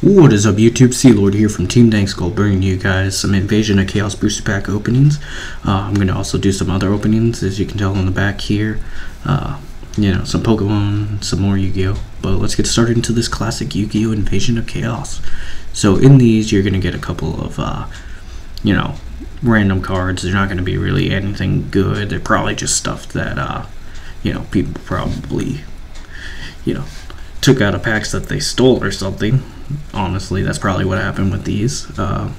What is up YouTube, Sea-Lord here from Team Dank bringing you guys some Invasion of Chaos Booster Pack openings. Uh, I'm going to also do some other openings as you can tell on the back here. Uh, you know, some Pokemon, some more Yu-Gi-Oh! But let's get started into this classic Yu-Gi-Oh! Invasion of Chaos. So in these you're going to get a couple of, uh, you know, random cards. They're not going to be really anything good. They're probably just stuff that, uh, you know, people probably, you know, took out of packs that they stole or something. Honestly, that's probably what happened with these. Uh,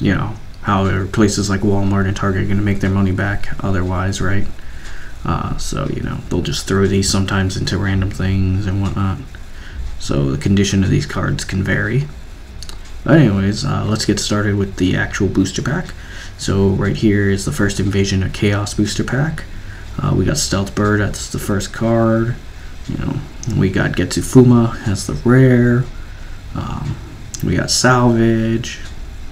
you know, how places like Walmart and Target are going to make their money back otherwise, right? Uh, so, you know, they'll just throw these sometimes into random things and whatnot. So the condition of these cards can vary. But anyways, uh, let's get started with the actual booster pack. So right here is the first Invasion of Chaos booster pack. Uh, we got Stealth Bird, that's the first card. You know, we got Getsu Fuhma as the rare. Um, we got Salvage.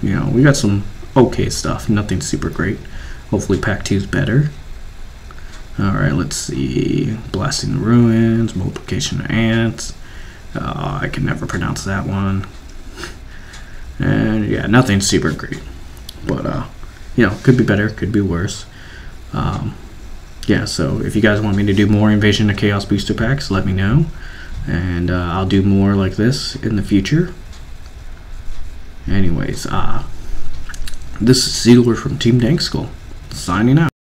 You know, we got some okay stuff. Nothing super great. Hopefully Pack 2 is better. Alright, let's see. Blasting the Ruins, Multiplication of Ants. Uh, I can never pronounce that one. And yeah, nothing super great. But, uh, you know, could be better, could be worse. Um, yeah, so if you guys want me to do more Invasion of Chaos booster packs, let me know. And uh, I'll do more like this in the future. Anyways, uh, this is Sealer from Team Dank Skull, signing out.